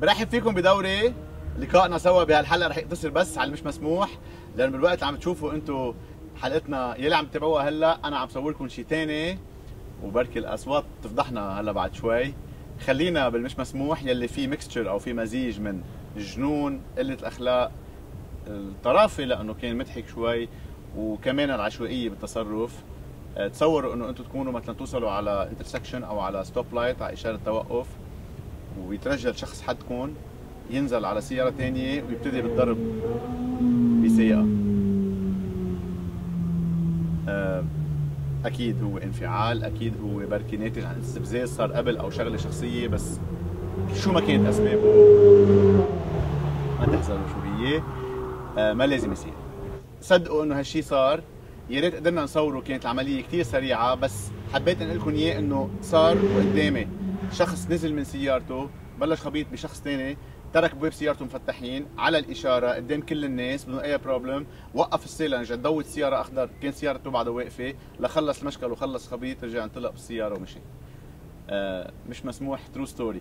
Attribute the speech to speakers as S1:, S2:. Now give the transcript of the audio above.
S1: برحب فيكم بدوري لقائنا سوا بهالحلقة رح يقتصر بس على المش مسموح لأنه بالوقت اللي عم تشوفوا أنتم حلقتنا يلي عم تتابعوها هلأ أنا عم صور لكم شيء ثاني وبركي الأصوات تفضحنا هلأ بعد شوي. خلينا بالمش مسموح يلي فيه mixture أو في مزيج من الجنون قلة الأخلاق الطرافه لأنه كان مضحك شوي وكمان العشوائية بالتصرف أه، تصوروا إنه أنتم تكونوا مثلا توصلوا على intersection أو على stop light على إشارة توقف ويترجل شخص حدكم ينزل على سيارة ثانية ويبتدي بالضرب بسيئة. آه، أكيد هو انفعال أكيد هو بركي ناتج عن استفزاز صار قبل أو شغلة شخصية بس شو ما كانت أسبابه ما تحزنوا شو هي. آه، ما لازم يصير. صدقوا إنه هالشي صار. يا ريت قدرنا نصوره كانت العملية كثير سريعة بس حبيت انقل لكم إياه إنه صار وقدامي شخص نزل من سيارته بلش خبيط بشخص ثاني ترك بواب سيارته مفتحين على الإشارة قدام كل الناس بدون أي بروبلم وقف السيلنج ضوت سياره أخضر كان سيارته بعده واقفة لخلص المشكل وخلص خبيط رجع انطلق بالسيارة ومشي. آه مش مسموح ترو ستوري